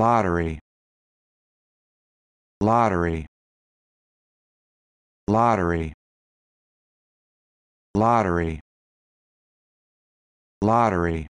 lottery. Lottery. Lottery. Lottery. Lottery.